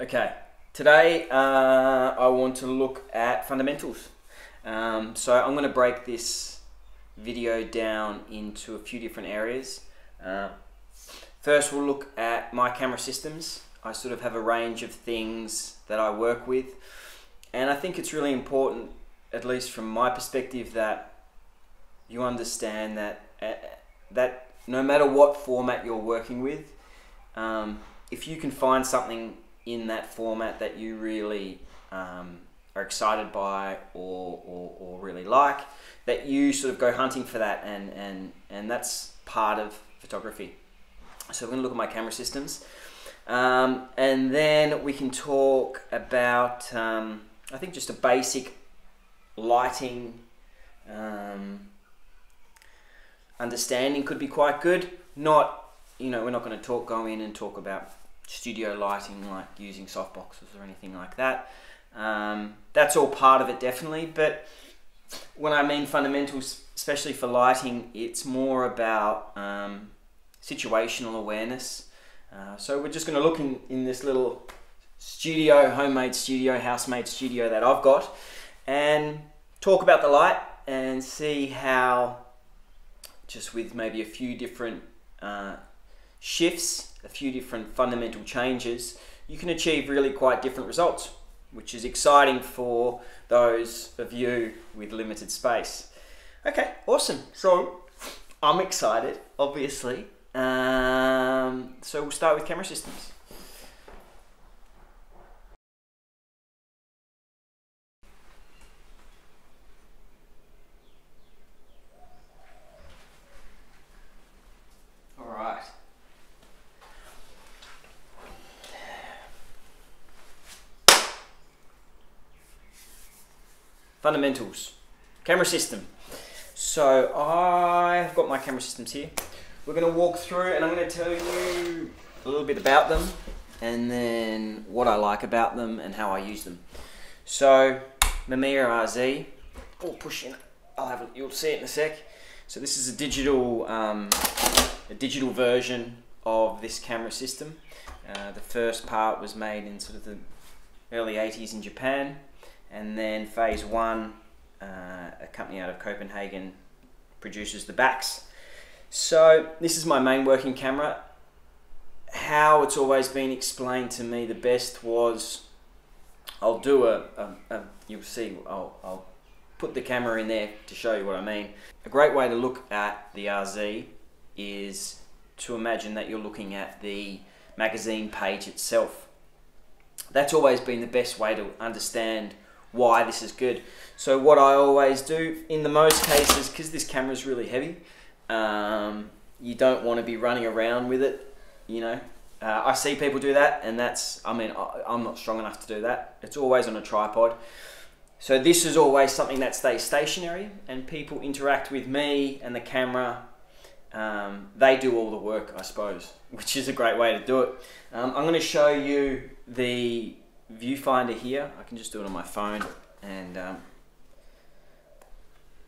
Okay, today uh, I want to look at fundamentals. Um, so I'm going to break this video down into a few different areas. Uh, first, we'll look at my camera systems. I sort of have a range of things that I work with, and I think it's really important, at least from my perspective, that you understand that uh, that no matter what format you're working with, um, if you can find something in that format that you really um, are excited by or, or, or, really like, that you sort of go hunting for that, and, and, and that's part of photography. So we're going to look at my camera systems. Um, and then we can talk about, um, I think, just a basic lighting um, understanding could be quite good. Not, you know, we're not going to talk, go in and talk about studio lighting like using soft boxes or anything like that. Um, that's all part of it definitely, but when I mean fundamentals, especially for lighting, it's more about um, situational awareness. Uh, so we're just going to look in, in this little studio, homemade studio, house-made studio that I've got, and talk about the light and see how, just with maybe a few different uh, shifts, a few different fundamental changes, you can achieve really quite different results, which is exciting for those of you with limited space. Okay, awesome. So I'm excited, obviously. Um, so we'll start with camera systems. Fundamentals, camera system. So I've got my camera systems here. We're going to walk through and I'm going to tell you a little bit about them and then what I like about them and how I use them. So Mamiya RZ, oh push in, I'll have a, you'll see it in a sec. So this is a digital, um, a digital version of this camera system. Uh, the first part was made in sort of the early 80s in Japan and then phase one, uh, a company out of Copenhagen produces the backs. So this is my main working camera. How it's always been explained to me the best was I'll do a, a, a you'll see, I'll, I'll put the camera in there to show you what I mean. A great way to look at the RZ is to imagine that you're looking at the magazine page itself. That's always been the best way to understand why this is good. So what I always do in the most cases, because this camera is really heavy, um, you don't want to be running around with it, you know. Uh, I see people do that and that's, I mean, I, I'm not strong enough to do that. It's always on a tripod. So this is always something that stays stationary and people interact with me and the camera. Um, they do all the work, I suppose, which is a great way to do it. Um, I'm going to show you the viewfinder here. I can just do it on my phone and um,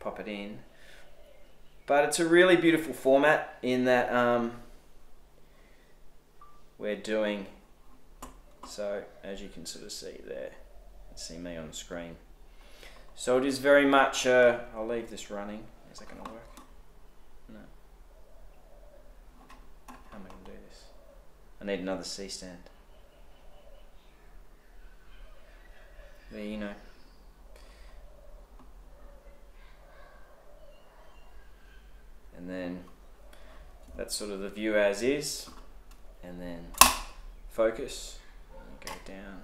pop it in. But it's a really beautiful format in that um, we're doing, so as you can sort of see there, see me on screen. So it is very much, uh, I'll leave this running. Is that going to work? No. How am I going to do this? I need another C stand. there you know. And then that's sort of the view as is. And then focus. And go down.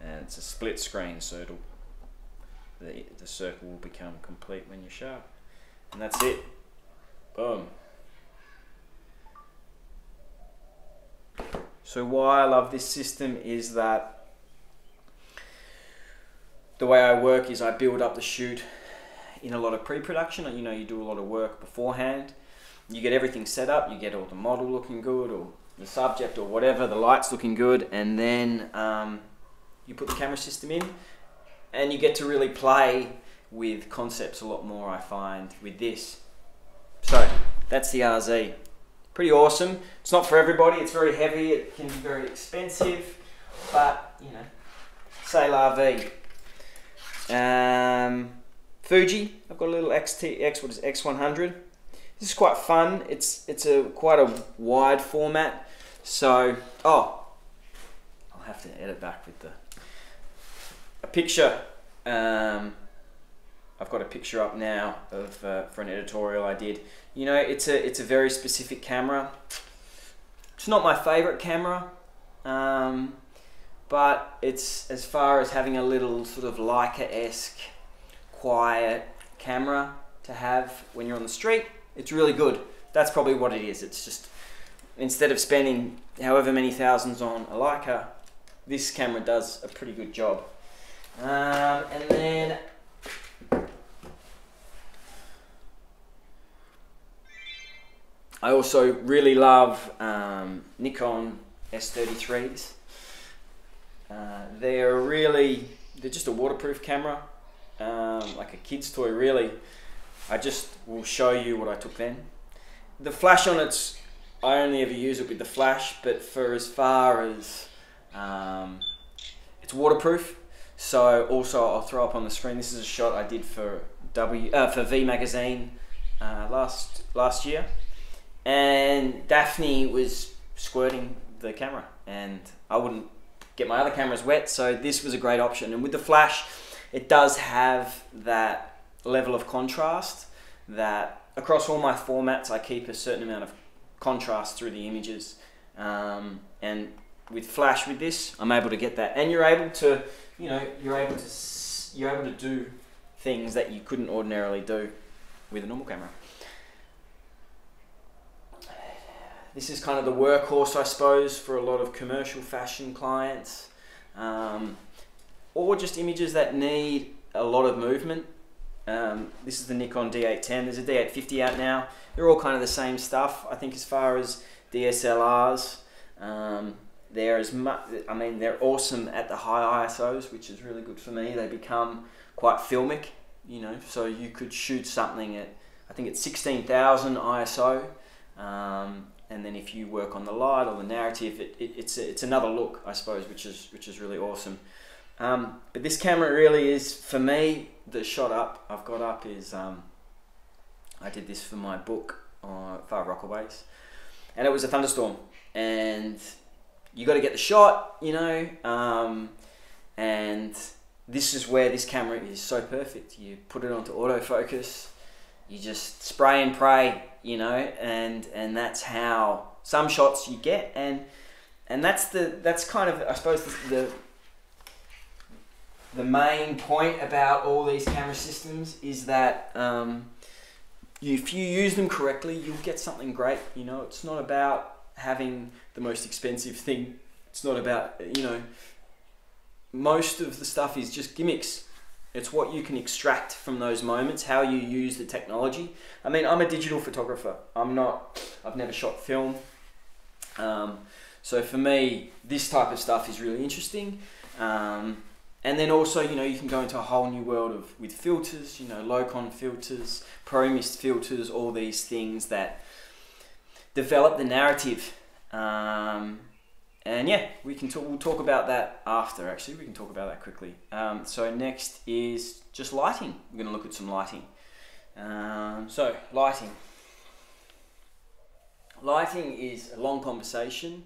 And it's a split screen so it'll the, the circle will become complete when you're sharp. And that's it. Boom. So why I love this system is that the way I work is I build up the shoot in a lot of pre-production. You know, you do a lot of work beforehand. You get everything set up. You get all the model looking good, or the subject, or whatever. The lights looking good, and then um, you put the camera system in, and you get to really play with concepts a lot more. I find with this. So that's the RZ. pretty awesome. It's not for everybody. It's very heavy. It can be very expensive, but you know, say la vie. Um, Fuji. I've got a little XT X. What is it, X100? This is quite fun. It's it's a quite a wide format. So oh, I'll have to edit back with the a picture. Um, I've got a picture up now of uh, for an editorial I did. You know, it's a it's a very specific camera. It's not my favorite camera, um, but it's as far as having a little sort of Leica esque, quiet camera to have when you're on the street. It's really good. That's probably what it is. It's just instead of spending however many thousands on a Leica, this camera does a pretty good job. Um, and then I also really love um, Nikon S33s. Uh, they're really, they're just a waterproof camera, um, like a kid's toy really. I just will show you what I took then. The flash on it's, I only ever use it with the flash, but for as far as, um, it's waterproof. So also I'll throw up on the screen, this is a shot I did for W, uh, for V Magazine uh, last, last year and Daphne was squirting the camera, and I wouldn't get my other cameras wet, so this was a great option. And with the flash, it does have that level of contrast that across all my formats, I keep a certain amount of contrast through the images. Um, and with flash with this, I'm able to get that, and you're able to, you know, you're able to you're able to do things that you couldn't ordinarily do with a normal camera. This is kind of the workhorse, I suppose, for a lot of commercial fashion clients, um, or just images that need a lot of movement. Um, this is the Nikon D810. There's a D850 out now. They're all kind of the same stuff. I think as far as DSLRs, um, they're as much. I mean, they're awesome at the high ISOs, which is really good for me. They become quite filmic, you know. So you could shoot something at, I think it's 16,000 ISO. Um, and then if you work on the light or the narrative, it, it, it's it's another look, I suppose, which is which is really awesome. Um, but this camera really is for me. The shot up I've got up is um, I did this for my book on Far Rockaways, and it was a thunderstorm, and you got to get the shot, you know, um, and this is where this camera is so perfect. You put it onto autofocus you just spray and pray, you know, and and that's how some shots you get, and and that's the that's kind of I suppose the, the the main point about all these camera systems is that um, if you use them correctly, you'll get something great. You know, it's not about having the most expensive thing. It's not about you know. Most of the stuff is just gimmicks. It's what you can extract from those moments, how you use the technology. I mean, I'm a digital photographer. I'm not, I've never shot film. Um, so for me, this type of stuff is really interesting. Um, and then also, you know, you can go into a whole new world of with filters, you know, low con filters, pro mist filters, all these things that develop the narrative. Um, and yeah, we can talk, we'll talk about that after actually. We can talk about that quickly. Um, so next is just lighting. We're going to look at some lighting. Um, so lighting. Lighting is a long conversation.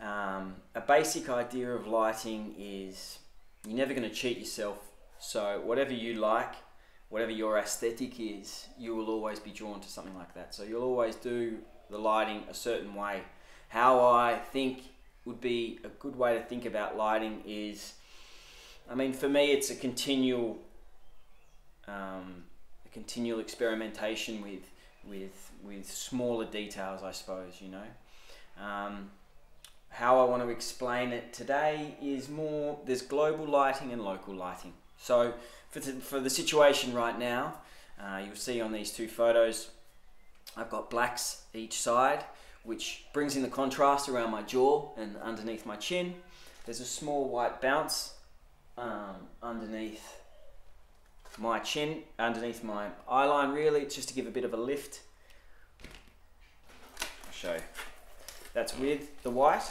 Um, a basic idea of lighting is you're never going to cheat yourself. So whatever you like, whatever your aesthetic is, you will always be drawn to something like that. So you'll always do the lighting a certain way. How I think would be a good way to think about lighting is, I mean, for me, it's a continual, um, a continual experimentation with with with smaller details, I suppose. You know, um, how I want to explain it today is more. There's global lighting and local lighting. So for the, for the situation right now, uh, you'll see on these two photos, I've got blacks each side which brings in the contrast around my jaw and underneath my chin. There's a small white bounce um, underneath my chin, underneath my eyeline really, it's just to give a bit of a lift. I'll show. That's with the white.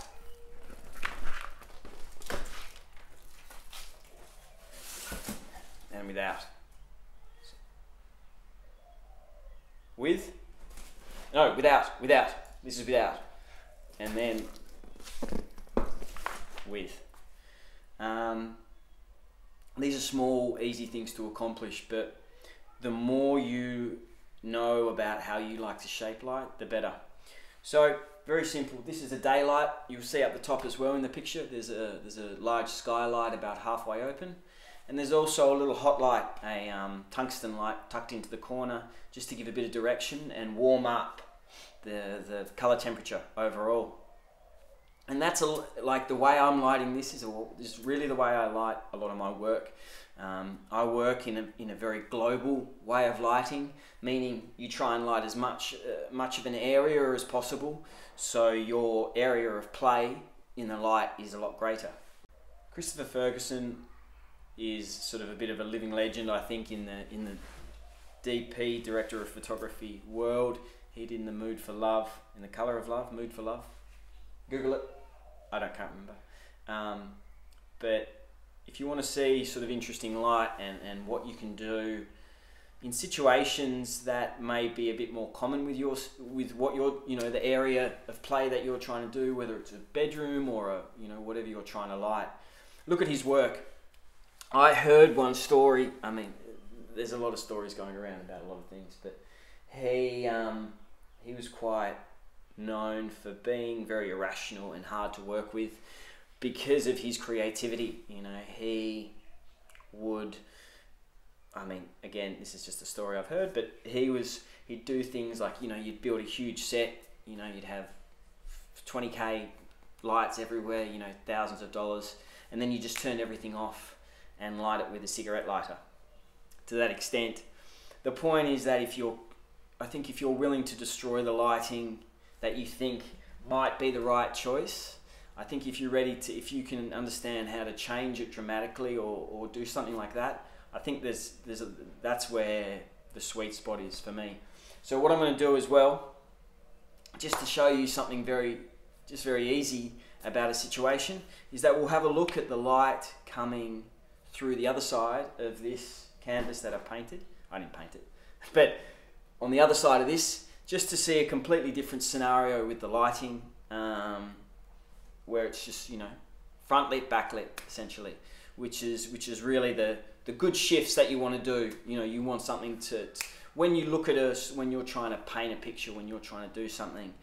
And without. With? No, without, without. This is without. And then with. Um, these are small, easy things to accomplish, but the more you know about how you like to shape light, the better. So very simple. This is a daylight. You'll see up the top as well in the picture. There's a there's a large skylight about halfway open, and there's also a little hot light, a um, tungsten light tucked into the corner, just to give a bit of direction and warm up the the color temperature overall. And that's a, like the way I'm lighting this is, a, is really the way I light a lot of my work. Um, I work in a, in a very global way of lighting, meaning you try and light as much, uh, much of an area as possible so your area of play in the light is a lot greater. Christopher Ferguson is sort of a bit of a living legend, I think, in the, in the DP, Director of Photography world. He did in The Mood for Love, in The Colour of Love, Mood for Love. Google it. I don't can't remember. Um, but if you want to see sort of interesting light and, and what you can do in situations that may be a bit more common with your with what you're you know the area of play that you're trying to do whether it's a bedroom or a you know whatever you're trying to light look at his work i heard one story i mean there's a lot of stories going around about a lot of things but he um, he was quite known for being very irrational and hard to work with because of his creativity. You know, he would. I mean, again, this is just a story I've heard, but he was he'd do things like you know you'd build a huge set. You know, you'd have 20k lights everywhere. You know, thousands of dollars, and then you just turn everything off and light it with a cigarette lighter. To that extent, the point is that if you're, I think if you're willing to destroy the lighting that you think might be the right choice, I think if you're ready to, if you can understand how to change it dramatically or, or do something like that, I think there's, there's a, that's where the sweet spot is for me. So what I'm going to do as well, just to show you something very, just very easy about a situation, is that we'll have a look at the light coming through the other side of this canvas that I painted. I didn't paint it, but on the other side of this, just to see a completely different scenario with the lighting. Um, where it's just you know front lit, back lit essentially, which is which is really the the good shifts that you want to do. You know, you want something to, to when you look at us when you're trying to paint a picture, when you're trying to do something.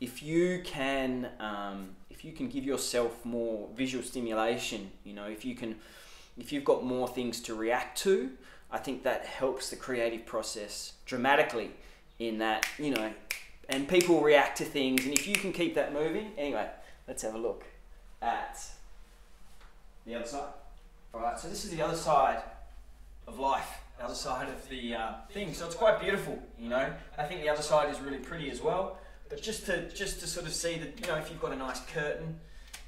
If you can, um, if you can give yourself more visual stimulation, you know, if you can, if you've got more things to react to, I think that helps the creative process dramatically. In that, you know, and people react to things, and if you can keep that moving, anyway, let's have a look at the other side. All right, so this is the other side of life, the other side of the uh, thing. So it's quite beautiful, you know. I think the other side is really pretty as well. But just to just to sort of see that, you know, if you've got a nice curtain,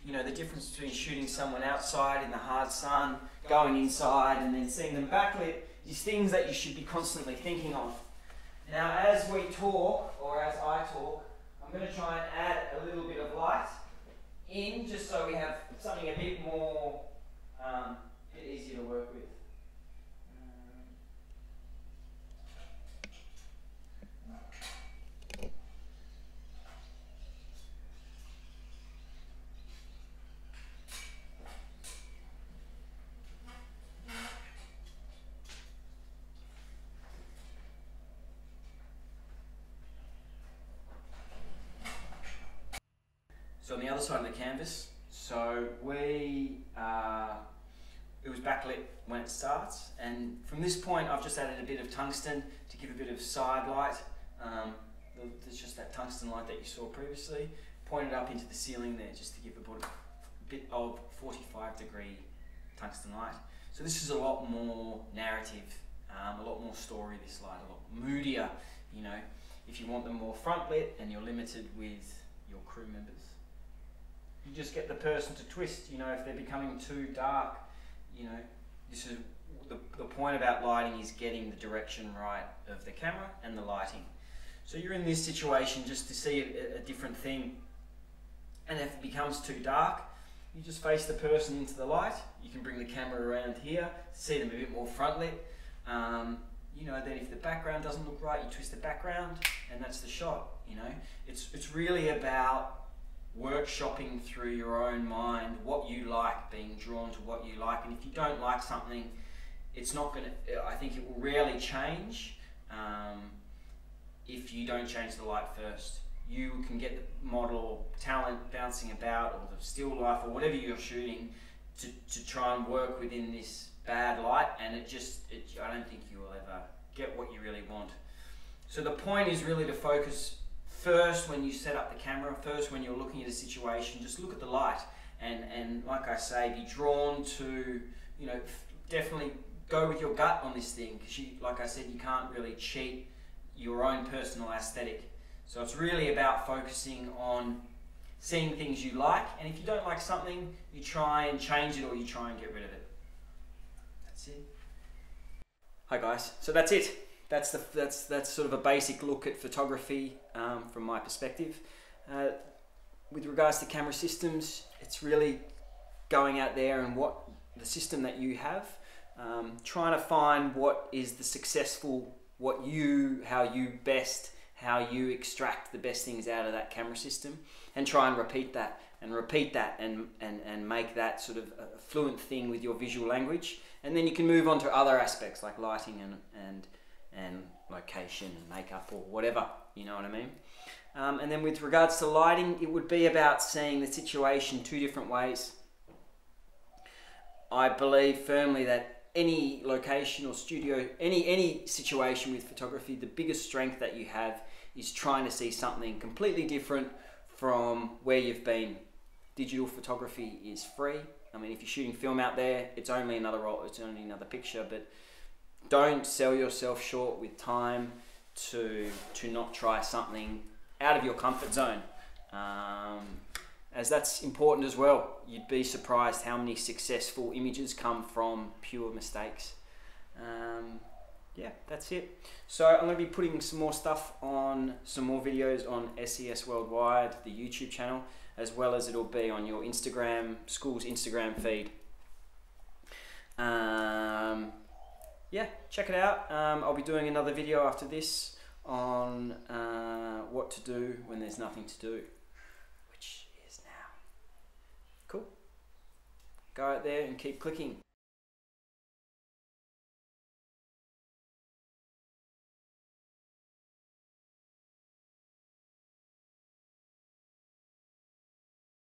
you know, the difference between shooting someone outside in the hard sun, going inside, and then seeing them backlit is things that you should be constantly thinking of. Now, as we talk, or as I talk, I'm going to try and add a little bit of light in just so we have something a bit more, um, a bit easier to work with. Other side of the canvas, so we, uh, it was backlit when it starts, and from this point I've just added a bit of tungsten to give a bit of side light. Um, there's just that tungsten light that you saw previously, pointed up into the ceiling there just to give a bit of 45 degree tungsten light. So this is a lot more narrative, um, a lot more story this light, a lot moodier, you know, if you want them more front lit and you're limited with your crew members you just get the person to twist, you know, if they're becoming too dark, you know, this is the, the point about lighting is getting the direction right of the camera and the lighting. So you're in this situation just to see a, a different thing. And if it becomes too dark, you just face the person into the light. You can bring the camera around here, see them a bit more front lit. Um, you know, then if the background doesn't look right, you twist the background and that's the shot, you know. It's, it's really about workshopping through your own mind what you like, being drawn to what you like. And if you don't like something, it's not going to, I think it will rarely change um, if you don't change the light first. You can get the model or talent bouncing about or the still life or whatever you're shooting to, to try and work within this bad light and it just, it, I don't think you will ever get what you really want. So the point is really to focus first when you set up the camera, first when you're looking at a situation, just look at the light and, and like I say, be drawn to, you know, definitely go with your gut on this thing because you, like I said, you can't really cheat your own personal aesthetic. So it's really about focusing on seeing things you like, and if you don't like something, you try and change it or you try and get rid of it. That's it. Hi guys, so that's it. That's the that's that's sort of a basic look at photography um, from my perspective. Uh, with regards to camera systems, it's really going out there and what the system that you have, um, trying to find what is the successful, what you, how you best how you extract the best things out of that camera system and try and repeat that and repeat that and, and, and make that sort of a fluent thing with your visual language. And then you can move on to other aspects like lighting and, and, and location and makeup or whatever, you know what I mean? Um, and then with regards to lighting, it would be about seeing the situation two different ways. I believe firmly that any location or studio, any any situation with photography, the biggest strength that you have is trying to see something completely different from where you've been. Digital photography is free. I mean, if you're shooting film out there, it's only another roll, it's only another picture. But don't sell yourself short with time to to not try something out of your comfort zone. Um, as that's important as well. You'd be surprised how many successful images come from pure mistakes. Um, yeah, that's it. So I'm going to be putting some more stuff on, some more videos on SES Worldwide, the YouTube channel, as well as it'll be on your Instagram, school's Instagram feed. Um, yeah, check it out. Um, I'll be doing another video after this on uh, what to do when there's nothing to do. Which is now. Cool. Go out there and keep clicking.